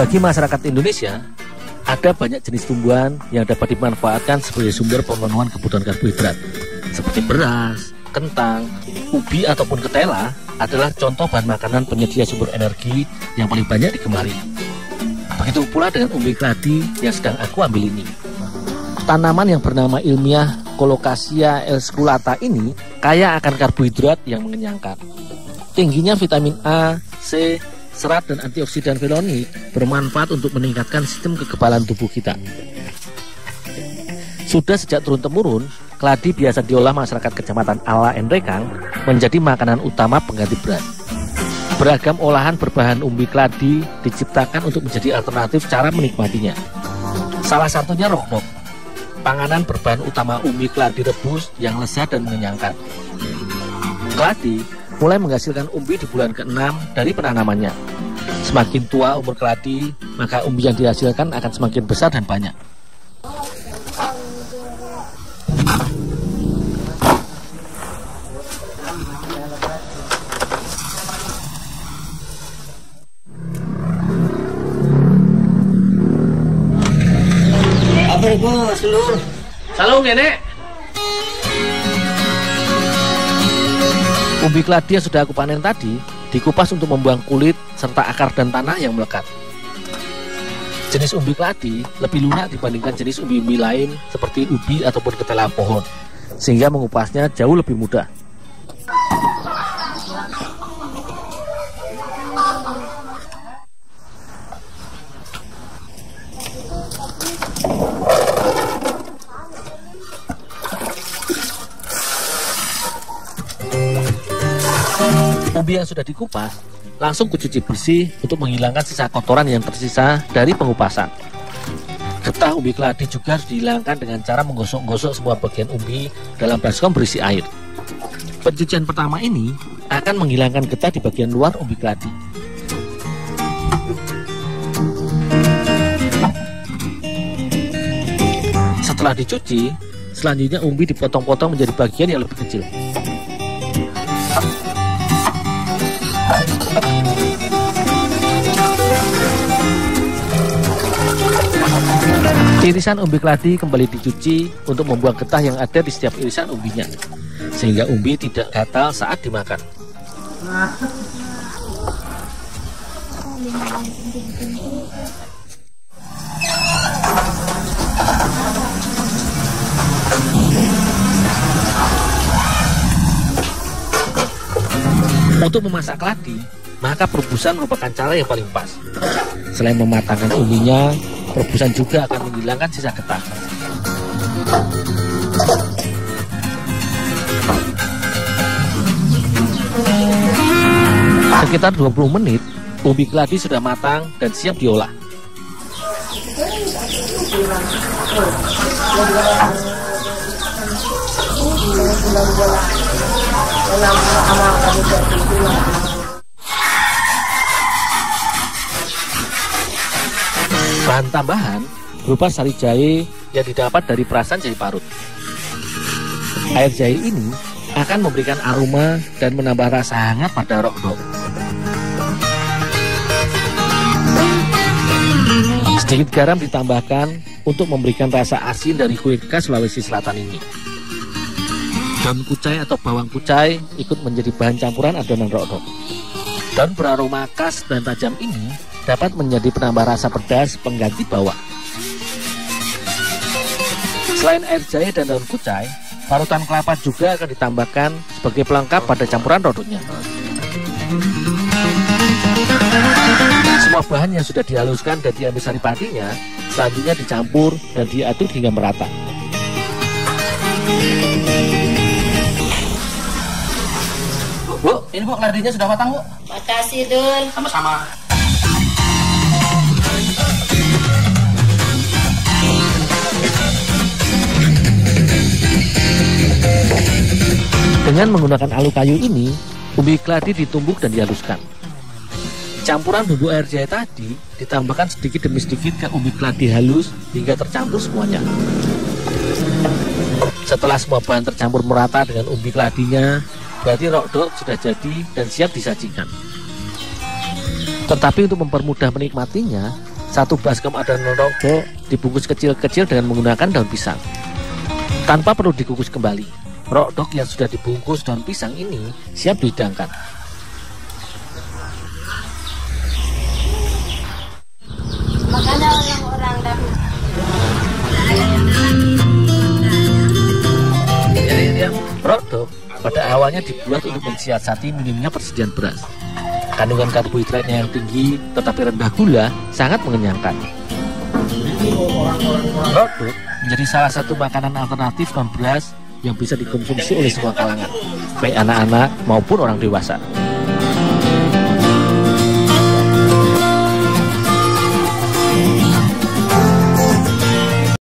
Bagi masyarakat Indonesia, ada banyak jenis tumbuhan yang dapat dimanfaatkan sebagai sumber pemenuhan kebutuhan karbohidrat, seperti beras, kentang, ubi ataupun ketela adalah contoh bahan makanan penyedia sumber energi yang paling banyak digemari. Begitu pula dengan umbi keladi yang sedang aku ambil ini. Tanaman yang bernama ilmiah Colocasia elsculata ini kaya akan karbohidrat yang mengenyangkan. Tingginya vitamin A, C, serat dan antioksidan felonik bermanfaat untuk meningkatkan sistem kekebalan tubuh kita. Sudah sejak turun-temurun, keladi biasa diolah masyarakat kecamatan Ala Enrekang menjadi makanan utama pengganti beras. Beragam olahan berbahan umbi keladi diciptakan untuk menjadi alternatif cara menikmatinya. Salah satunya rokdok, panganan berbahan utama umbi keladi rebus yang lezat dan mengenyangkan. Keladi mulai menghasilkan umbi di bulan ke-6 dari penanamannya. Semakin tua umur keladi, maka umbi yang dihasilkan akan semakin besar dan banyak. Assalamualaikum, Mas Lur. Salam nenek. Umbi keladi yang sudah aku panen tadi dikupas untuk membuang kulit serta akar dan tanah yang melekat. Jenis umbi keladi lebih lunak dibandingkan jenis umbi-umbi lain seperti ubi ataupun ketela pohon, sehingga mengupasnya jauh lebih mudah. Umbi yang sudah dikupas langsung kucuci bersih untuk menghilangkan sisa kotoran yang tersisa dari pengupasan. Getah umbi keladi juga harus dihilangkan dengan cara menggosok-gosok semua bagian umbi dalam baskom berisi air. Pencucian pertama ini akan menghilangkan getah di bagian luar umbi keladi. Setelah dicuci, selanjutnya umbi dipotong-potong menjadi bagian yang lebih kecil. Irisan umbi keladi kembali dicuci untuk membuang getah yang ada di setiap irisan umbinya, sehingga umbi tidak gatal saat dimakan. Untuk memasak keladi, maka perebusan merupakan cara yang paling pas. Selain mematangkan umbinya, perebusan juga akan menghilangkan sisa getah. Sekitar 20 menit, umbi keladi sudah matang dan siap diolah. Bahan tambahan berupa sari jahe yang didapat dari perasan jahe parut. Air jahe ini akan memberikan aroma dan menambah rasa hangat pada rokdok. Sedikit garam ditambahkan untuk memberikan rasa asin dari kue khas Sulawesi Selatan ini. Daun kucai atau bawang kucai ikut menjadi bahan campuran adonan rokdok. Daun beraroma khas dan tajam ini dapat menjadi penambah rasa pedas pengganti bawang. Selain air jahe dan daun kucai, parutan kelapa juga akan ditambahkan sebagai pelengkap pada campuran rodoknya. Semua bahan yang sudah dihaluskan dan diambil sari padinya, selanjutnya dicampur dan diaduk hingga merata. Bu, ini bu keladinya sudah matang bu. Makasih Dul. Sama-sama. Dengan menggunakan alu kayu ini, umbi keladi ditumbuk dan dihaluskan. Campuran bumbu air jahe tadi ditambahkan sedikit demi sedikit ke umbi keladi halus hingga tercampur semuanya. Setelah semua bahan tercampur merata dengan umbi keladinya, berarti rokdok sudah jadi dan siap disajikan. Tetapi untuk mempermudah menikmatinya, satu baskom adonan rodo dibungkus kecil-kecil dengan menggunakan daun pisang. Tanpa perlu dikukus kembali, rodok yang sudah dibungkus daun pisang ini siap dihidangkan. Makanya orang-orang dahulu Rodok pada awalnya dibuat untuk mensiasati minimnya persediaan beras. Kandungan karbohidratnya yang tinggi tetapi rendah gula sangat mengenyangkan. Rodok menjadi salah satu makanan alternatif non beras yang bisa dikonsumsi oleh semua kalangan, baik anak-anak maupun orang dewasa.